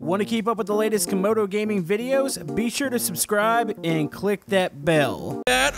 Want to keep up with the latest Camodo gaming videos? Be sure to subscribe and click that bell. That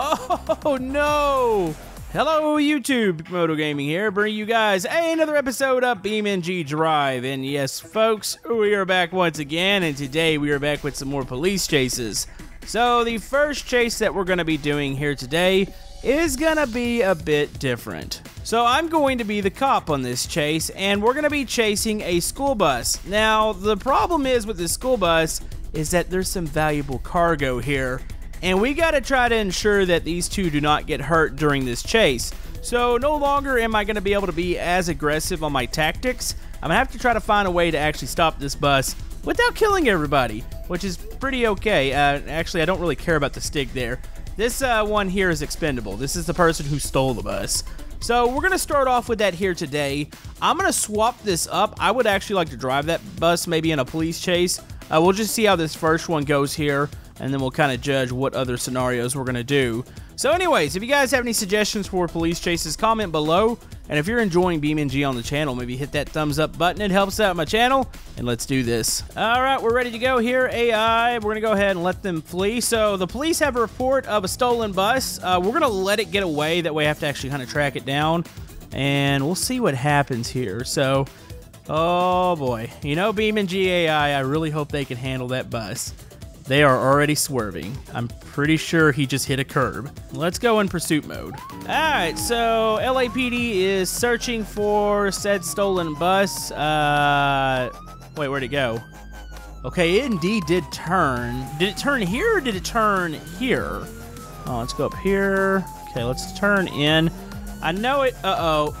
oh, oh no! Hello YouTube, Camodo Gaming here, bringing you guys another episode of BeamNG Drive. And yes, folks, we are back once again, and today we are back with some more police chases. So the first chase that we're going to be doing here today is to be a bit different. So I'm going to be the cop on this chase, and we're to be chasing a school bus. Now, the problem is with this school bus is that there's some valuable cargo here, and we got to try to ensure that these two do not get hurt during this chase. So no longer am I to be able to be as aggressive on my tactics. I'm to have to try to find a way to actually stop this bus without killing everybody, which is pretty okay. Uh, actually, I don't really care about the Stig there. This uh, one here is expendable. This is the person who stole the bus. So we're going to start off with that here today. I'm going to swap this up. I would actually like to drive that bus maybe in a police chase. Uh, we'll just see how this first one goes here, and then we'll kind of judge what other scenarios we're going to do. So anyways, if you guys have any suggestions for police chases, comment below. And if you're enjoying BeamNG on the channel, maybe hit that thumbs up button. It helps out my channel. And let's do this. All right, we're ready to go here. AI, we're going to go ahead and let them flee. So the police have a report of a stolen bus. Uh, we're going to let it get away. That way I have to actually kind of track it down. And we'll see what happens here. So, oh boy. You know BeamNG AI, I really hope they can handle that bus. They are already swerving. I'm pretty sure he just hit a curb. Let's go in pursuit mode. Alright, so LAPD is searching for said stolen bus. Uh, wait, where'd it go? Okay, it indeed did turn. Did it turn here or did it turn here? Oh, let's go up here. Okay, let's turn in. I know it. Uh-oh.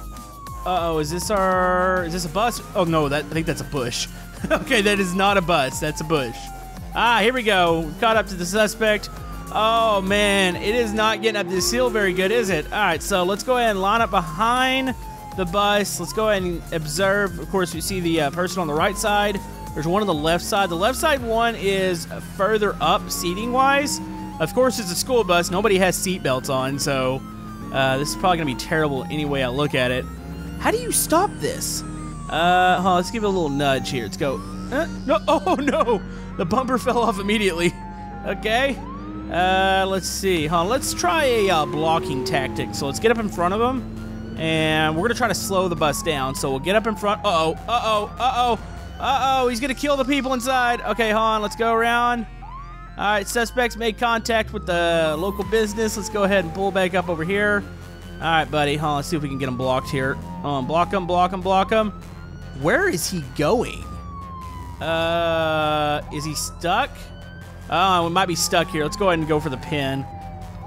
Uh-oh, is this our... Is this a bus? Oh, no, that I think that's a bush. okay, that is not a bus. That's a bush. Ah, here we go. Caught up to the suspect. Oh, man. It is not getting up the seal very good, is it? All right, so let's go ahead and line up behind the bus. Let's go ahead and observe. Of course, we see the uh, person on the right side. There's one on the left side. The left side one is further up seating-wise. Of course, it's a school bus. Nobody has seatbelts on, so uh, this is probably going to be terrible any way I look at it. How do you stop this? Uh, huh, let's give it a little nudge here. Let's go. Uh, no, oh no! The bumper fell off immediately. Okay. Uh, let's see. Huh, let's try a uh, blocking tactic. So let's get up in front of him. And we're to try to slow the bus down. So we'll get up in front. Uh-oh. Uh-oh. Uh-oh. Uh-oh. He's going to kill the people inside. Okay, Han, let's go around. All right, suspects made contact with the local business. Let's go ahead and pull back up over here. All right, buddy. Huh, let's see if we can get him blocked here. Um, block him, block him, block him. Where is he going? Uh, is he stuck? Oh, we might be stuck here. Let's go ahead and go for the pin.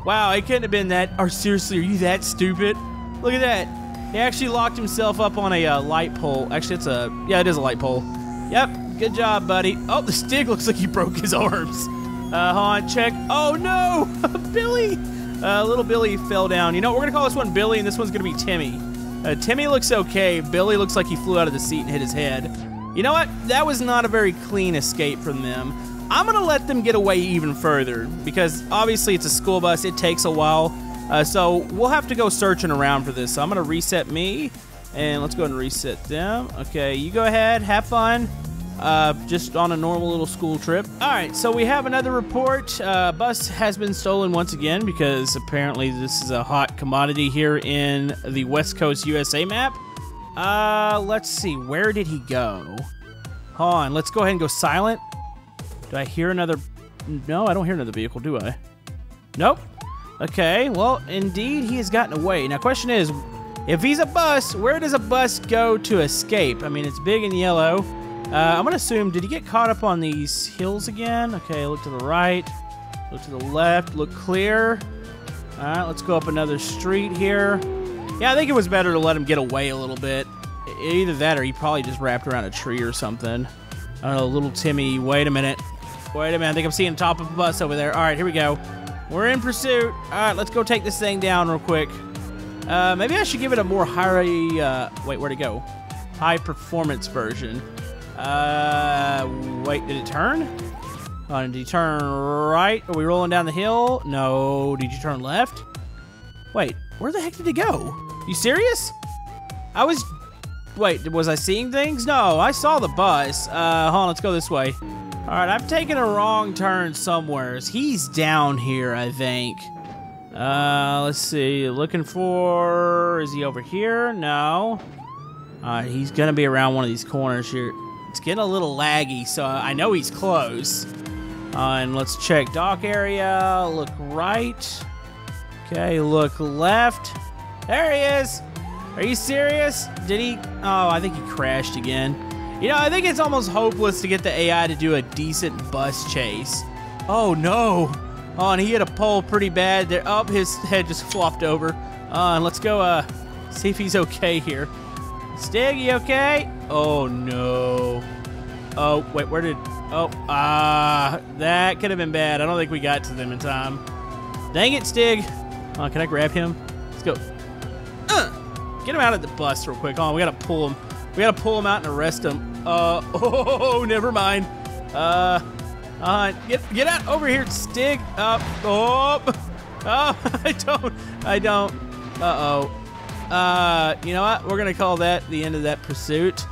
Wow, it couldn't have been that. Or seriously, are you that stupid? Look at that. He actually locked himself up on a uh, light pole. Actually, it's a yeah, it is a light pole. Yep, good job, buddy. Oh, the Stig looks like he broke his arms. Uh, hold on, check. Oh no, Billy. Uh, little Billy fell down. You know, we're gonna call this one Billy, and this one's gonna be Timmy. Uh, Timmy looks okay. Billy looks like he flew out of the seat and hit his head. You know what? That was not a very clean escape from them. I'm going to let them get away even further because obviously it's a school bus. It takes a while. Uh, so we'll have to go searching around for this. So I'm going to reset me and let's go ahead and reset them. Okay, you go ahead. Have fun. Uh, just on a normal little school trip. All right, so we have another report. Uh, bus has been stolen once again because apparently this is a hot commodity here in the West Coast USA map. Uh, let's see. Where did he go? Hold on. Let's go ahead and go silent. Do I hear another... No, I don't hear another vehicle, do I? Nope. Okay, well, indeed, he has gotten away. Now, question is, if he's a bus, where does a bus go to escape? I mean, it's big and yellow. Uh, I'm going to assume, did he get caught up on these hills again? Okay, look to the right. Look to the left. Look clear. All right, let's go up another street here. Yeah, I think it was better to let him get away a little bit. Either that or he probably just wrapped around a tree or something. I don't know, little Timmy. Wait a minute. Wait a minute. I think I'm seeing the top of a bus over there. All right, here we go. We're in pursuit. All right, let's go take this thing down real quick. Uh, maybe I should give it a more high... Uh, wait, where'd it go? High performance version. Uh, wait, did it turn? Oh, did you turn right? Are we rolling down the hill? No. Did you turn left? Wait, where the heck did he go? You serious? I was... wait, was I seeing things? No, I saw the bus. Uh, hold on, let's go this way. All right, I've taken a wrong turn somewheres. He's down here, I think. Uh, let's see. Looking for. Is he over here? No. He's gonna be around one of these corners here. It's getting a little laggy, so I know he's close. Uh, and let's check dock area. Look right. Okay, look left. There he is. Are you serious? Did he? Oh, I think he crashed again. You know, I think it's almost hopeless to get the AI to do a decent bus chase. Oh no. Oh, and he hit a pole pretty bad. There, oh, his head just flopped over. Uh, and let's go uh, see if he's okay here. Stig, you okay? Oh no. Oh, wait, where did... Oh, ah, uh, that could have been bad. I don't think we got to them in time. Dang it, Stig. Oh, can I grab him? Let's go. Uh, get him out of the bus real quick. Oh, we gotta pull him. We gotta pull him out and arrest him. Uh, oh, never mind. Uh, uh, get get out over here, Stig. Up. Oh, oh, I don't. I don't. Uh oh. Uh, you know what? We're gonna call that the end of that pursuit.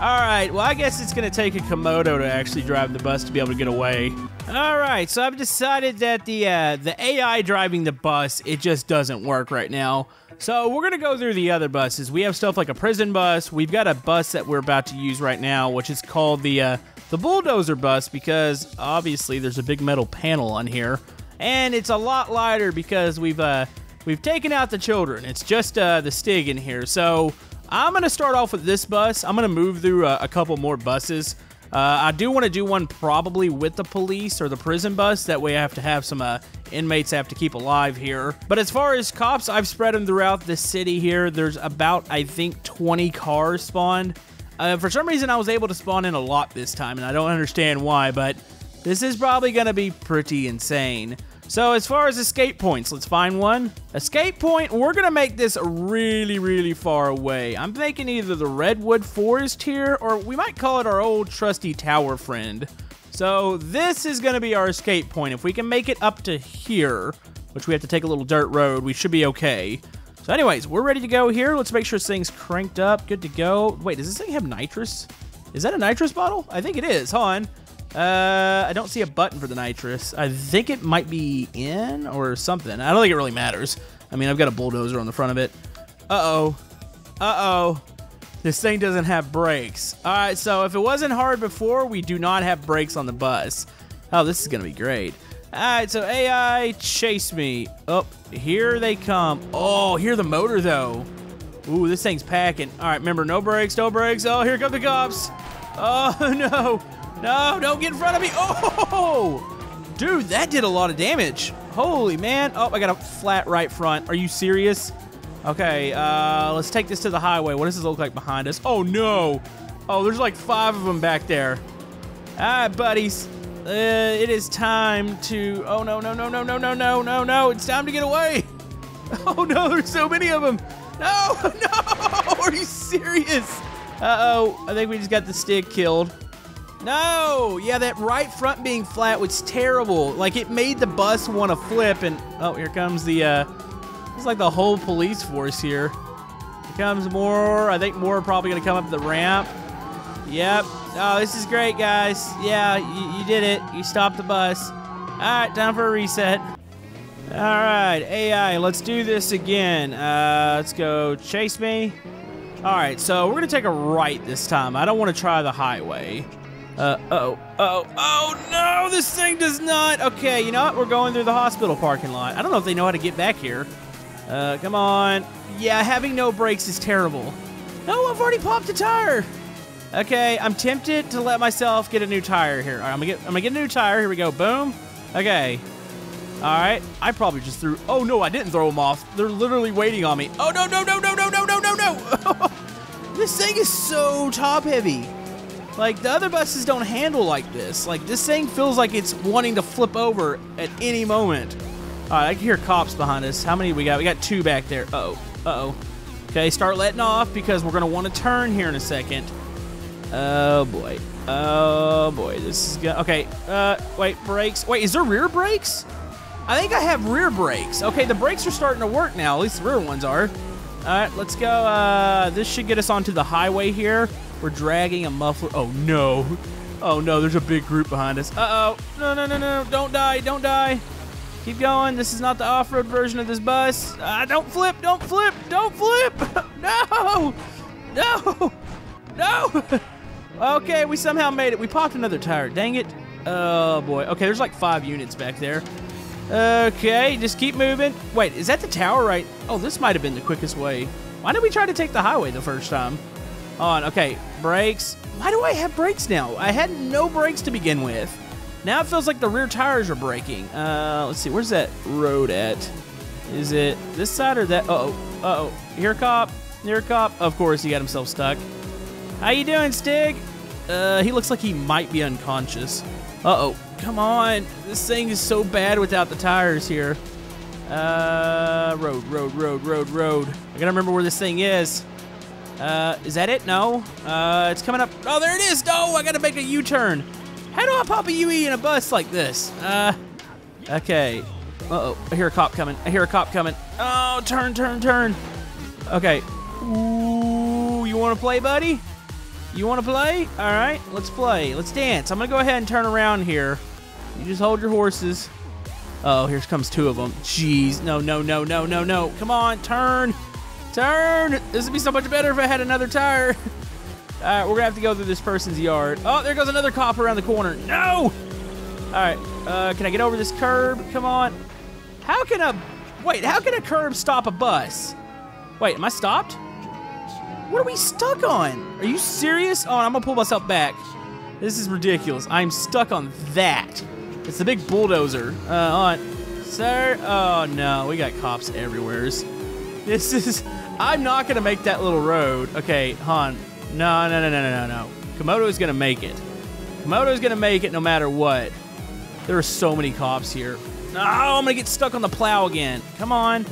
All right. Well, I guess it's gonna take a Camodo to actually drive the bus to be able to get away. All right. So I've decided that the uh, the AI driving the bus it just doesn't work right now. So we're gonna go through the other buses. We have stuff like a prison bus. We've got a bus that we're about to use right now, which is called the uh, the bulldozer bus because obviously there's a big metal panel on here, and it's a lot lighter because we've uh, we've taken out the children. It's just uh, the Stig in here. So I'm gonna start off with this bus. I'm gonna move through a, a couple more buses. Uh, I do want to do one probably with the police or the prison bus. That way I have to have some uh, inmates I have to keep alive here. But as far as cops, I've spread them throughout the city here. There's about, I think, 20 cars spawned. Uh, for some reason, I was able to spawn in a lot this time, and I don't understand why, but this is probably going to be pretty insane. So as far as escape points, let's find one. Escape point, we're to make this really, really far away. I'm thinking either the Redwood Forest here, or we might call it our old trusty tower friend. So this is to be our escape point. If we can make it up to here, which we have to take a little dirt road, we should be okay. So anyways, we're ready to go here. Let's make sure this thing's cranked up. Good to go. Wait, does this thing have nitrous? Is that a nitrous bottle? I think it is. Hold on. Uh, I don't see a button for the nitrous. I think it might be in or something. I don't think it really matters. I mean, I've got a bulldozer on the front of it. Uh-oh. Uh-oh. This thing doesn't have brakes. All right, so if it wasn't hard before, we do not have brakes on the bus. Oh, this is going to be great. Alright, so AI, chase me. Oh, here they come. Oh, hear the motor, though. Ooh, this thing's packing. Alright, remember, no brakes, no brakes. Oh, here come the cops. Oh, no. No, don't get in front of me. Oh! Dude, that did a lot of damage. Holy man. Oh, I got a flat right front. Are you serious? Okay, uh, let's take this to the highway. What does this look like behind us? Oh, no. Oh, there's like five of them back there. All right, buddies. Uh, it is time to. Oh no no no no no no no no no! It's time to get away. Oh no! There's so many of them. No no! Are you serious? Uh oh! I think we just got the Stig killed. No! Yeah, that right front being flat was terrible. Like it made the bus want to flip, and oh, here comes the. uh It's like the whole police force here. Here comes more. I think more are probably gonna come up the ramp. Yep. Oh, this is great, guys. Yeah, you, you did it. You stopped the bus. All right, time for a reset. All right, AI, let's do this again. Uh, let's go chase me. All right, so we're going to take a right this time. I don't want to try the highway. Uh, oh, oh, oh, no, this thing does not. Okay, you know what? We're going through the hospital parking lot. I don't know if they know how to get back here. Uh, come on. Yeah, having no brakes is terrible. No, I've already popped a tire. Okay, I'm tempted to let myself get a new tire here. I'm gonna get I'm gonna get a new tire. Here we go. Boom. Okay. All right. I probably just threw. Oh no, I didn't throw them off. They're literally waiting on me. Oh no no no no no no no no no. this thing is so top heavy. Like the other buses don't handle like this. Like this thing feels like it's wanting to flip over at any moment. All right, I can hear cops behind us. How many we got? We got two back there. Uh oh. Uh oh. Okay, start letting off because we're gonna want to turn here in a second. Oh boy. Oh boy. This is good. Okay. Uh, wait. Brakes. Wait. Is there rear brakes? I think I have rear brakes. Okay, the brakes are starting to work now. At least the rear ones are. All right, let's go. Uh, this should get us onto the highway here. We're dragging a muffler. Oh, no. Oh, no, there's a big group behind us. Uh-oh. No, no, no, no. Don't die. Don't die. Keep going. This is not the off-road version of this bus. Uh, don't flip. Don't flip. Don't flip. no. No. No. okay, we somehow made it. We popped another tire. Dang it. Oh, boy. Okay, there's like five units back there. Okay, just keep moving. Wait, is that the tower right? Oh, this might have been the quickest way. Why did we try to take the highway the first time? On, okay, brakes. Why do I have brakes now? I had no brakes to begin with. Now it feels like the rear tires are breaking. Uh, let's see, where's that road at? Is it this side or that? Uh oh, uh oh. Here, cop. Here, cop. Of course, he got himself stuck. How you doing, Stig? Uh, he looks like he might be unconscious. Uh-oh. Come on. This thing is so bad without the tires here. Uh, road, road, road, road, road. I gotta remember where this thing is. Uh, is that it? No. Uh, it's coming up. Oh, there it is. No, I gotta make a U-turn. How do I pop a UE in a bus like this? Uh, okay. Uh-oh. I hear a cop coming. I hear a cop coming. Oh, turn, turn, turn. Okay. Ooh, you want to play, buddy? You want to play? All right, let's play. Let's dance. I'm to go ahead and turn around here. You just hold your horses. Oh, here comes two of them. Jeez. No, no, no, no, no, no. Come on, turn. Turn. This would be so much better if I had another tire. All right, we're to have to go through this person's yard. Oh, there goes another cop around the corner. No. All right. Uh, can I get over this curb? Come on. How can a... Wait, how can a curb stop a bus? Wait, am I stopped? What are we stuck on? Are you serious? Oh, I'm gonna pull myself back. This is ridiculous. I'm stuck on that. It's the big bulldozer. Uh, on. Sir? Oh, no. We got cops everywhere. This is... I'm not gonna make that little road. Okay, Han. No, no, no, no, no, no, no. Camodo is gonna make it. Camodo is gonna make it no matter what. There are so many cops here. Oh, I'm gonna get stuck on the plow again. Come on.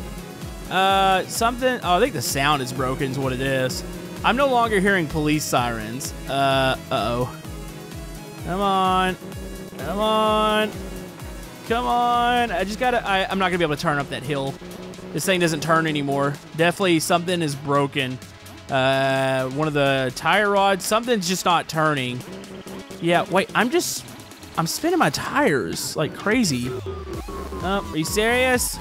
Uh, something. Oh, I think the sound is broken, is what it is. I'm no longer hearing police sirens. Uh, uh oh. Come on. Come on. Come on. I just gotta. I, I'm not gonna be able to turn up that hill. This thing doesn't turn anymore. Definitely something is broken. Uh, one of the tire rods. Something's just not turning. Yeah, wait. I'm just. I'm spinning my tires like crazy. Oh, are you serious?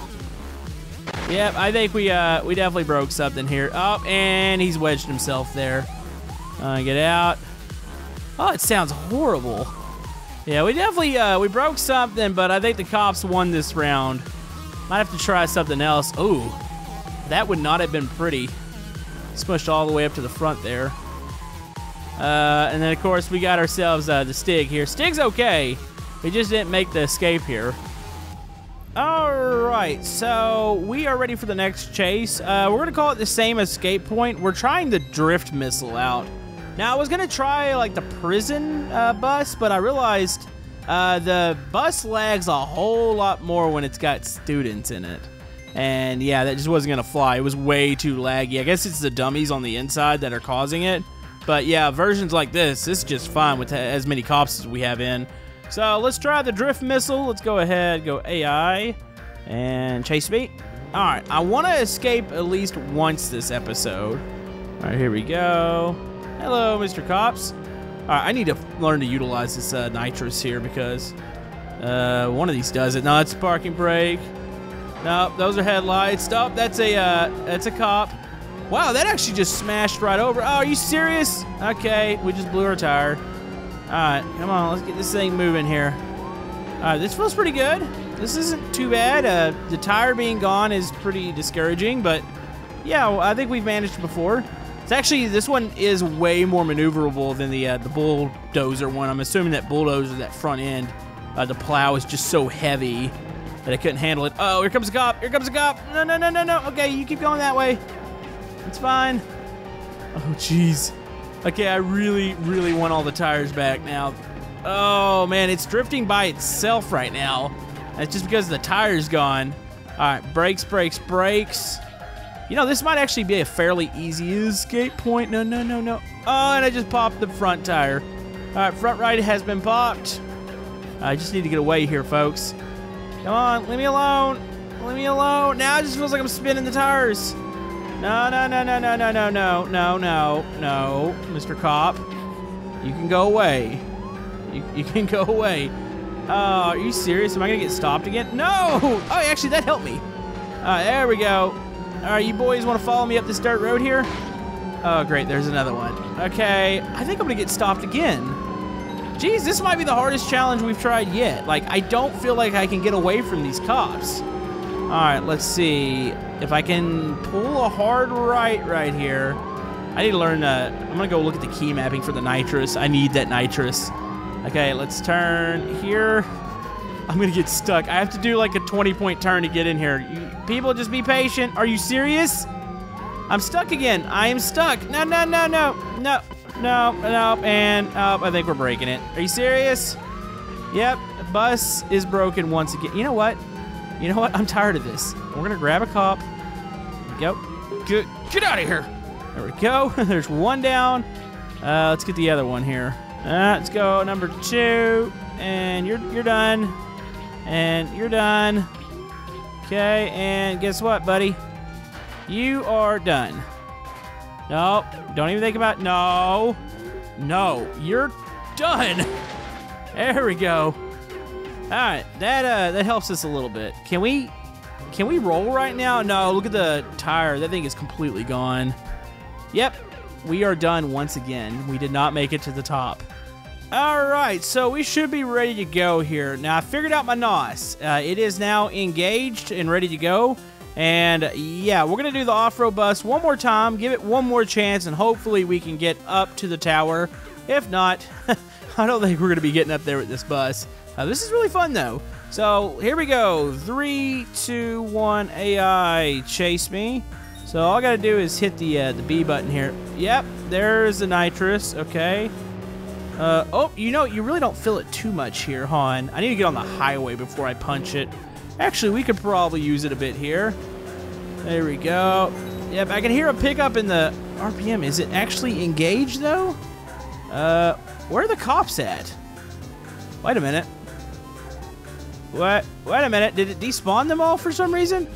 Yep, I think we uh we definitely broke something here. Oh, and he's wedged himself there. Uh, get out. Oh, it sounds horrible. Yeah, we definitely uh we broke something, but I think the cops won this round. Might have to try something else. Ooh, that would not have been pretty. Smushed all the way up to the front there. Uh, and then of course we got ourselves uh, the Stig here. Stig's okay. We just didn't make the escape here. Alright, so we are ready for the next chase. Uh, we're going to call it the same escape point. We're trying the drift missile out. Now, I was going to try, like, the prison uh, bus, but I realized uh, the bus lags a whole lot more when it's got students in it. And, yeah, that just wasn't going to fly. It was way too laggy. I guess it's the dummies on the inside that are causing it. But, yeah, versions like this, this is just fine with as many cops as we have in. So let's try the drift missile. Let's go ahead, go AI, and chase me. All right, I want to escape at least once this episode. All right, here we go. Hello, Mr. Cops. All right, I need to learn to utilize this uh, nitrous here because uh, one of these does it. No, it's parking brake. No, those are headlights. Stop. That's a uh, that's a cop. Wow, that actually just smashed right over. Oh, are you serious? Okay, we just blew our tire. Alright, come on, let's get this thing moving here. Alright, this feels pretty good. This isn't too bad. Uh, the tire being gone is pretty discouraging, but yeah, I think we've managed before. It's actually, this one is way more maneuverable than the uh, the bulldozer one. I'm assuming that bulldozer, that front end, uh, the plow is just so heavy that I couldn't handle it. Oh, here comes a cop. Here comes a cop. No, no, no, no, no. Okay, you keep going that way. It's fine. Oh, jeez. Okay, I really, really want all the tires back now. Oh, man, it's drifting by itself right now. That's just because the tire's gone. All right, brakes, brakes, brakes. You know, this might actually be a fairly easy escape point. No, no, no, no. Oh, and I just popped the front tire. All right, front right has been popped. I just need to get away here, folks. Come on, leave me alone. Leave me alone. Now it just feels like I'm spinning the tires. No, no, no, no, no, no, no, no, no, no, no, Mr. Cop. You can go away. You, you can go away. Oh, are you serious? Am I gonna get stopped again? No! Oh, actually, that helped me. Uh, there we go. All right, you boys want to follow me up this dirt road here? Oh, great, there's another one. Okay, I think I'm gonna get stopped again. Geez, this might be the hardest challenge we've tried yet. Like, I don't feel like I can get away from these cops. All right, let's see if I can pull a hard right right here. I need to learn, uh, I'm gonna go look at the key mapping for the nitrous. I need that nitrous. Okay, let's turn here. I'm gonna get stuck. I have to do like a 20 point turn to get in here. You, people, just be patient. Are you serious? I'm stuck again. I am stuck. No, no, no, no, no, no, no, and oh, I think we're breaking it. Are you serious? Yep, bus is broken once again. You know what? You know what? I'm tired of this. We're gonna grab a cop. Go. Get, get out of here. There we go. There's one down. Uh, let's get the other one here. Uh, let's go number two, and you're you're done, and you're done. Okay, and guess what, buddy? You are done. No, don't even think about no, no. You're done. There we go. All right, that uh, that helps us a little bit. Can we can we roll right now? No, look at the tire. That thing is completely gone. Yep, we are done once again. We did not make it to the top. All right, so we should be ready to go here. Now, I figured out my NOS. Uh, it is now engaged and ready to go. And yeah, we're going to do the off-road bus one more time, give it one more chance, and hopefully we can get up to the tower. If not, I don't think we're going to be getting up there with this bus. Uh, this is really fun, though. So here we go. Three, two, one, AI, chase me. So all I got to do is hit the, uh, the B button here. Yep, there's the nitrous. Okay. Uh, oh, you know, you really don't feel it too much here, hon. I need to get on the highway before I punch it. Actually, we could probably use it a bit here. There we go. Yep, I can hear a pickup in the RPM. Is it actually engaged, though? Uh, where are the cops at? Wait a minute. What? Wait a minute. Did it despawn them all for some reason?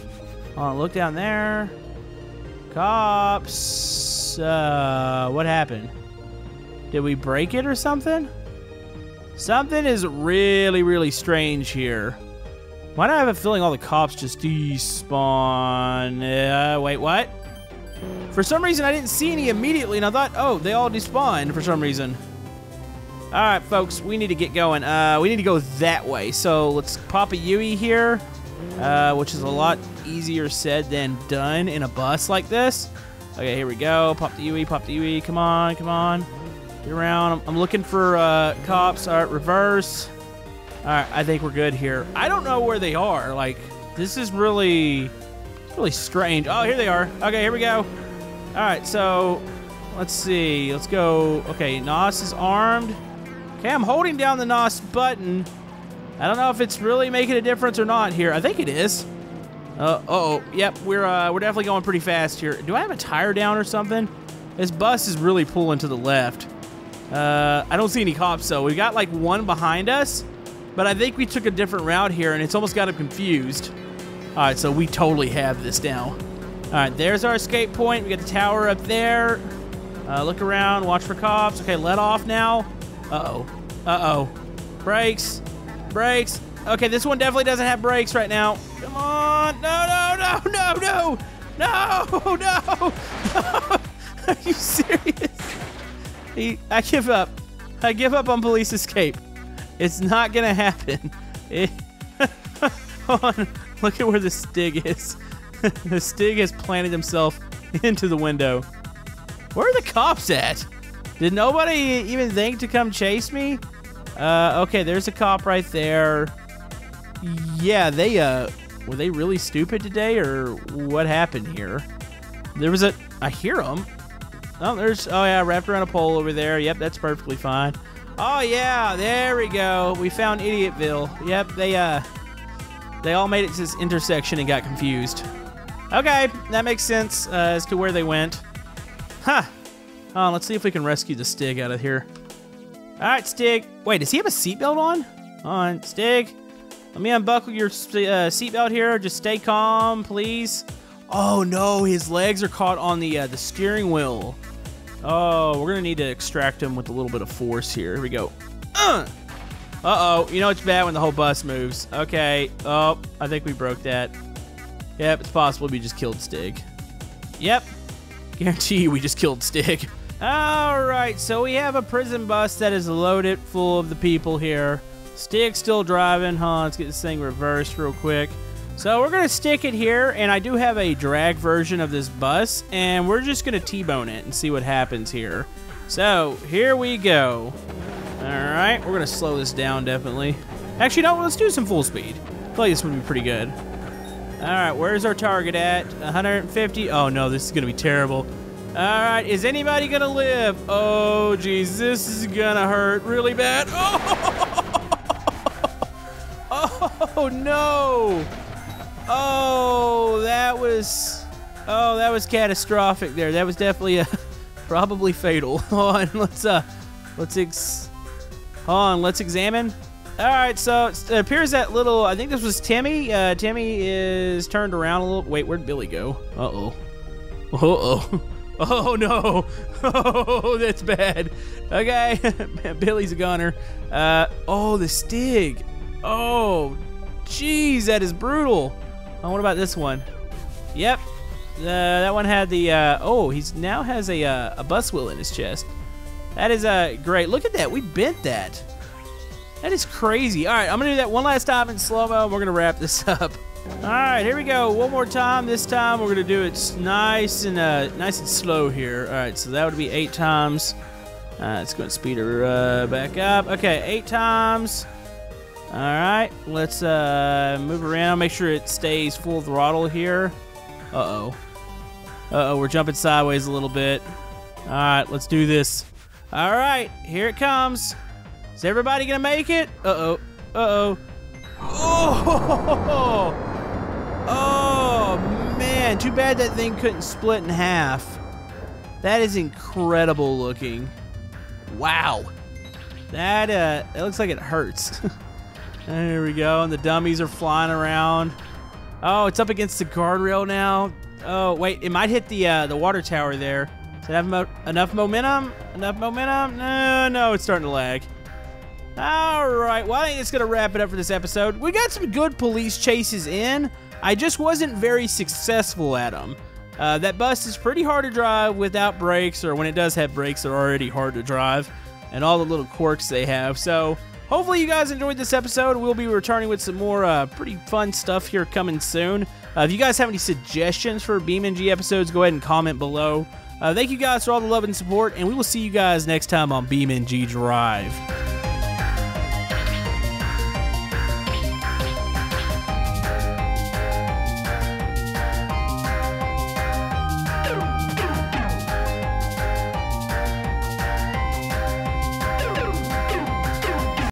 Oh, look down there. Cops. Uh, what happened? Did we break it or something? Something is really, really strange here. Why do I have a feeling all the cops just despawn? Uh, wait, what? For some reason, I didn't see any immediately, and I thought, oh, they all despawned for some reason. All right, folks, we need to get going. Uh, we need to go that way. So let's pop a Yui here, uh, which is a lot easier said than done in a bus like this. Okay, here we go. Pop the Yui, pop the Yui. Come on, come on. Get around. I'm, I'm looking for uh, cops. All right, reverse. All right, I think we're good here. I don't know where they are. Like, this is really, really strange. Oh, here they are. Okay, here we go. All right, so let's see. Let's go. Okay, Nos is armed. Okay, I'm holding down the Nos button. I don't know if it's really making a difference or not here. I think it is. Uh, uh oh, yep, we're uh, we're definitely going pretty fast here. Do I have a tire down or something? This bus is really pulling to the left. Uh, I don't see any cops though. We got like one behind us, but I think we took a different route here, and it's almost got him confused. All right, so we totally have this now. All right, there's our escape point. We got the tower up there. Uh, look around, watch for cops. Okay, let off now. Uh-oh. Uh-oh. Brakes. Brakes. Okay, this one definitely doesn't have brakes right now. Come on. No, no, no, no, no. No, no. I give up. I give up on police escape. It's not gonna happen. It, on, look at where the Stig is. the Stig has planted himself into the window. Where are the cops at? Did nobody even think to come chase me? Uh, okay, there's a cop right there. Yeah, they, uh, were they really stupid today or what happened here? There was a, I hear them. Oh, there's, oh yeah, wrapped around a pole over there. Yep, that's perfectly fine. Oh yeah, there we go. We found Idiotville. Yep, they, uh, they all made it to this intersection and got confused. Okay, that makes sense uh, as to where they went. Huh. Oh, let's see if we can rescue the Stig out of here. All right, Stig. Wait, does he have a seatbelt on? On, Stig. Let me unbuckle your uh, seatbelt here. Just stay calm, please. Oh no, his legs are caught on the uh, the steering wheel. Oh, we're gonna need to extract him with a little bit of force here. Here we go. Uh oh, you know it's bad when the whole bus moves. Okay. Oh, I think we broke that. Yep, it's possible we just killed Stig. Yep. Guarantee we just killed Stig. Alright, so we have a prison bus that is loaded full of the people here. Stig's still driving. Huh, let's get this thing reversed real quick. So we're to stick it here, and I do have a drag version of this bus, and we're just to T-bone it and see what happens here. So, here we go. Alright, we're going to slow this down, definitely. Actually, no, let's do some full speed. I feel like this would be pretty good. Alright, where's our target at? 150? Oh no, this is to be terrible. Alright, is anybody to live? Oh, jeez, this is to hurt really bad. Oh! oh, no! Oh, that was... Oh, that was catastrophic there. That was definitely a... Probably fatal. Hold on, let's, uh... Let's ex... Hold on, let's examine. Alright, so it appears that little... I think this was Timmy. Uh, Timmy is turned around a little... Wait, where'd Billy go? Uh-oh. Uh-oh. Oh, no. Oh, that's bad. Okay. Billy's a gunner. Uh, oh, the Stig. Oh, jeez, that is brutal. Oh, what about this one? Yep. Uh, that one had the, uh, oh, he's now has a, uh, a bus wheel in his chest. That is, uh, great. Look at that. We bent that. That is crazy. All right, I'm going to do that one last time in slow-mo, and we're going to wrap this up. All right, here we go. One more time. This time, we're going to do it nice and, uh, nice and slow here. All right, so that would be eight times. Uh, let's go and speed her uh, back up. Okay, eight times. All right, let's uh, move around. Make sure it stays full throttle here. Uh-oh. Uh-oh, we're jumping sideways a little bit. All right, let's do this. All right, here it comes. Is everybody gonna make it? Uh-oh. Uh-oh. Oh! Oh, man. Too bad that thing couldn't split in half. That is incredible looking. Wow. That, uh, it looks like it hurts. There we go, and the dummies are flying around. Oh, it's up against the guardrail now. Oh, wait, it might hit the uh, the water tower there. Does it have mo enough momentum? Enough momentum? No, no, it's starting to lag. All right, well, I think it's going to wrap it up for this episode. We got some good police chases in. I just wasn't very successful at them. Uh, that bus is pretty hard to drive without brakes, or when it does have brakes, they're already hard to drive, and all the little quirks they have. So Hopefully you guys enjoyed this episode. We'll be returning with some more uh, pretty fun stuff here coming soon. Uh, if you guys have any suggestions for BeamNG episodes, go ahead and comment below. Uh, thank you guys for all the love and support, and we will see you guys next time on BeamNG Drive.